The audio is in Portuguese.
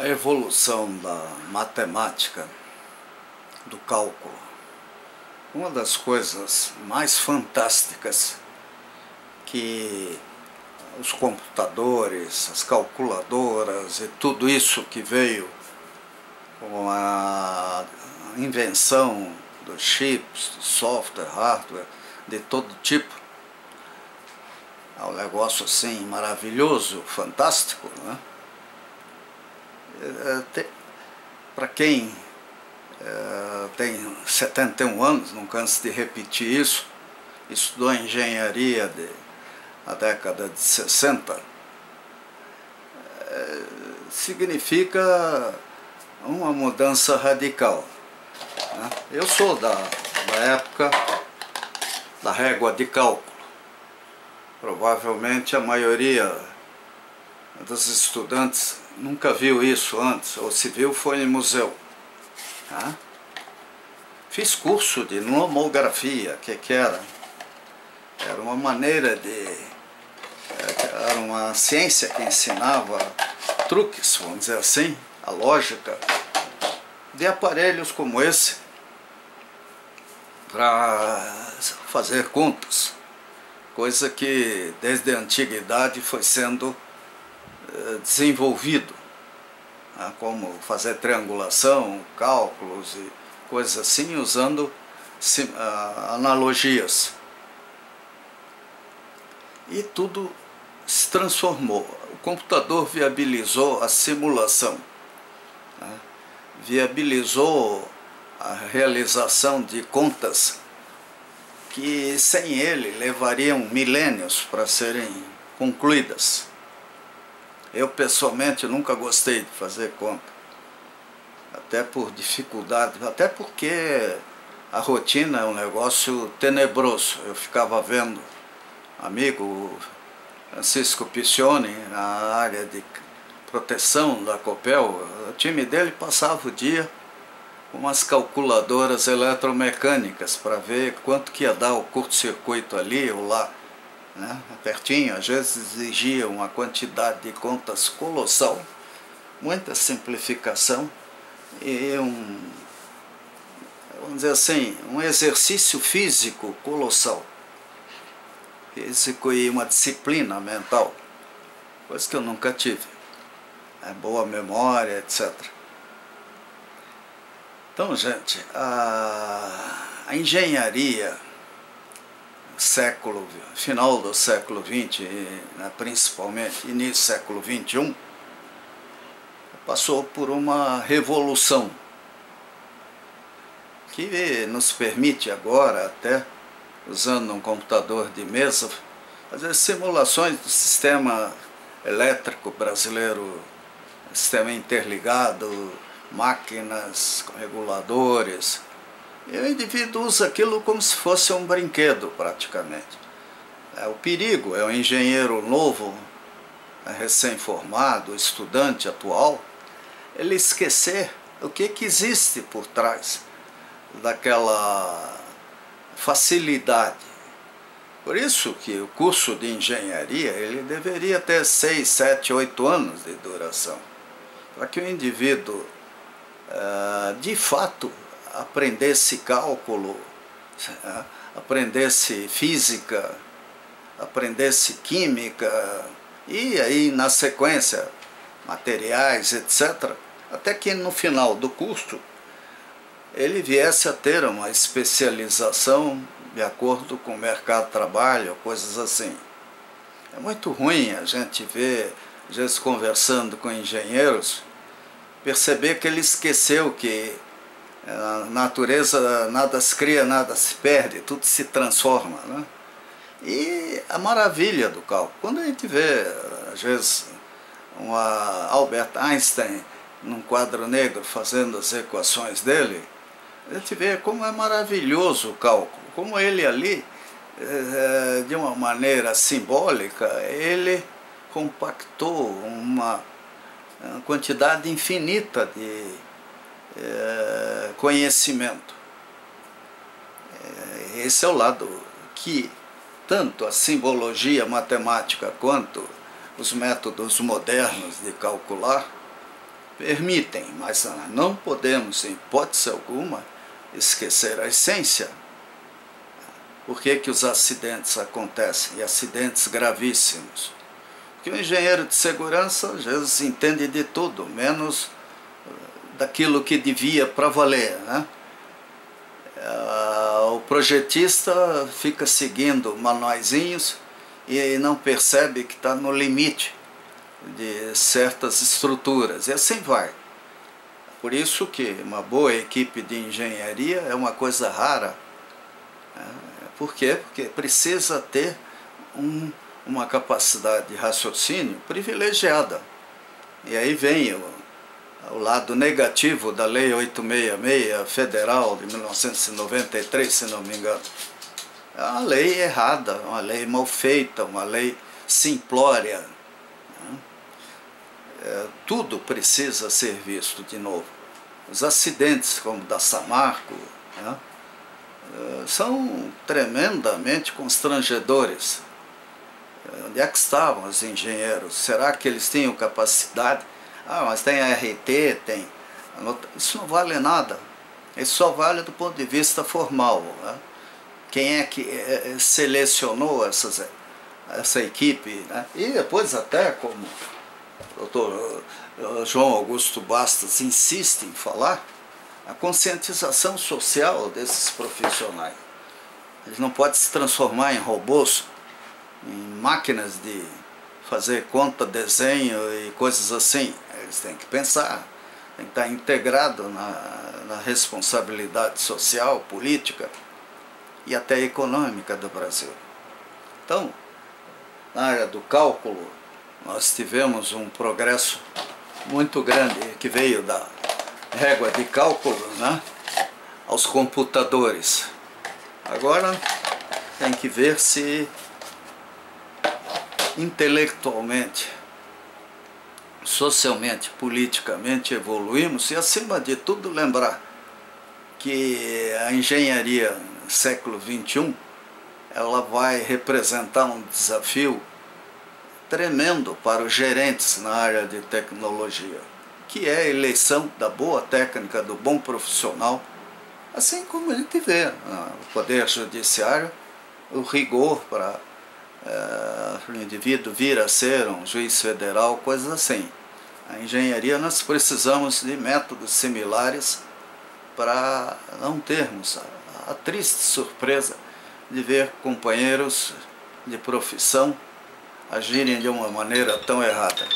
a evolução da matemática, do cálculo. Uma das coisas mais fantásticas que os computadores, as calculadoras e tudo isso que veio com a invenção dos chips, software, hardware, de todo tipo. É um negócio assim maravilhoso, fantástico, né? É, Para quem é, tem 71 anos, não canso de repetir isso, estudou engenharia de, década de 60, é, significa uma mudança radical. Né? Eu sou da, da época da régua de cálculo. Provavelmente a maioria dos estudantes nunca viu isso antes, ou se viu foi em museu. Tá? Fiz curso de nomografia, que que era? Era uma maneira de... Era uma ciência que ensinava truques, vamos dizer assim, a lógica de aparelhos como esse para fazer contas, coisa que desde a antiguidade foi sendo eh, desenvolvido, né, como fazer triangulação, cálculos e coisas assim, usando analogias. E tudo se transformou. O computador viabilizou a simulação, né, viabilizou a realização de contas que sem ele levariam milênios para serem concluídas. Eu pessoalmente nunca gostei de fazer conta, até por dificuldade, até porque a rotina é um negócio tenebroso. Eu ficava vendo amigo Francisco Piccioni na área de proteção da Copel, o time dele passava o dia umas calculadoras eletromecânicas para ver quanto que ia dar o curto-circuito ali ou lá, né? pertinho, às vezes exigia uma quantidade de contas colossal, muita simplificação e um, vamos dizer assim, um exercício físico colossal, físico e uma disciplina mental, coisa que eu nunca tive, é boa memória, etc. Então, gente, a, a engenharia, século, final do século XX, né, principalmente início do século XXI, passou por uma revolução que nos permite agora, até usando um computador de mesa, fazer simulações do sistema elétrico brasileiro, sistema interligado, máquinas, reguladores. E o indivíduo usa aquilo como se fosse um brinquedo, praticamente. É, o perigo é o engenheiro novo, é, recém-formado, estudante atual, ele esquecer o que, que existe por trás daquela facilidade. Por isso que o curso de engenharia ele deveria ter 6, 7, 8 anos de duração, para que o indivíduo ah, de fato aprendesse cálculo, ah, aprendesse física, aprendesse química e aí na sequência materiais, etc. Até que no final do curso ele viesse a ter uma especialização de acordo com o mercado de trabalho, coisas assim. É muito ruim a gente ver, às vezes conversando com engenheiros, perceber que ele esqueceu que a natureza nada se cria, nada se perde, tudo se transforma. Né? E a maravilha do cálculo, quando a gente vê, às vezes, uma Albert Einstein num quadro negro fazendo as equações dele, a gente vê como é maravilhoso o cálculo, como ele ali, eh, de uma maneira simbólica, ele compactou uma quantidade infinita de é, conhecimento. É, esse é o lado que tanto a simbologia matemática quanto os métodos modernos de calcular permitem, mas não podemos, em hipótese alguma, esquecer a essência. Por que, que os acidentes acontecem? E acidentes gravíssimos. Porque o engenheiro de segurança às vezes entende de tudo, menos daquilo que devia para valer. Né? Ah, o projetista fica seguindo manuaizinhos e não percebe que está no limite de certas estruturas, e assim vai. Por isso que uma boa equipe de engenharia é uma coisa rara. Né? Por quê? Porque precisa ter um, uma capacidade de raciocínio privilegiada. E aí vem o, o lado negativo da Lei 866 federal de 1993, se não me engano. É uma lei errada, uma lei mal feita, uma lei simplória. Né? É, tudo precisa ser visto de novo. Os acidentes, como o da Samarco, né? é, são tremendamente constrangedores. Onde é que estavam os engenheiros? Será que eles tinham capacidade? Ah, mas tem RT, tem. Isso não vale nada. Isso só vale do ponto de vista formal. Né? Quem é que é, selecionou essas, essa equipe? Né? E depois até como o doutor João Augusto Bastos insiste em falar, a conscientização social desses profissionais. Eles não podem se transformar em robôs em máquinas de fazer conta, desenho e coisas assim. Eles têm que pensar, têm que estar integrado na, na responsabilidade social, política e até econômica do Brasil. Então, na área do cálculo, nós tivemos um progresso muito grande que veio da régua de cálculo né, aos computadores. Agora tem que ver se intelectualmente, socialmente, politicamente evoluímos e, acima de tudo, lembrar que a engenharia século XXI ela vai representar um desafio tremendo para os gerentes na área de tecnologia, que é a eleição da boa técnica, do bom profissional, assim como a gente vê no Poder Judiciário, o rigor para é, o indivíduo vir a ser um juiz federal, coisas assim. A engenharia nós precisamos de métodos similares para não termos a, a triste surpresa de ver companheiros de profissão agirem de uma maneira tão errada.